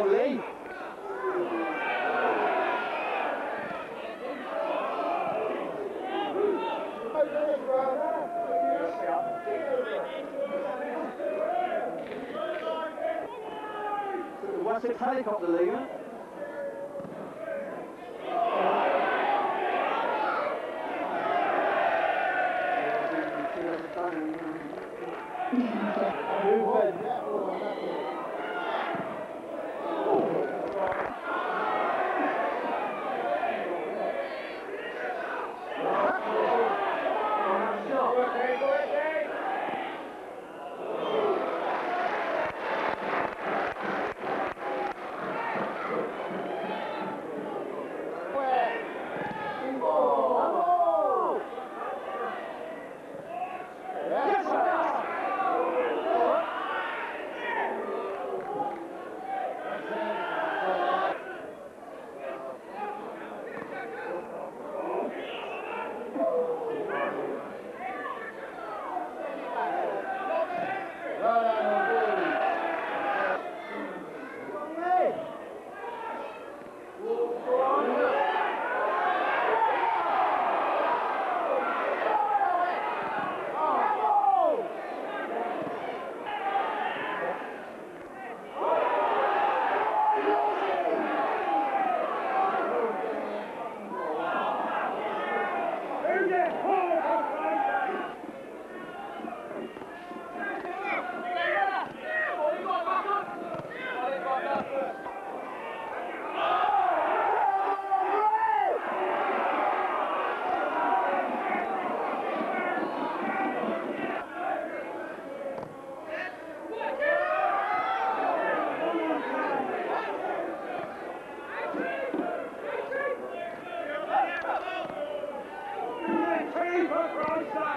Olé. Wessex the league. Rosa!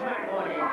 smack on it.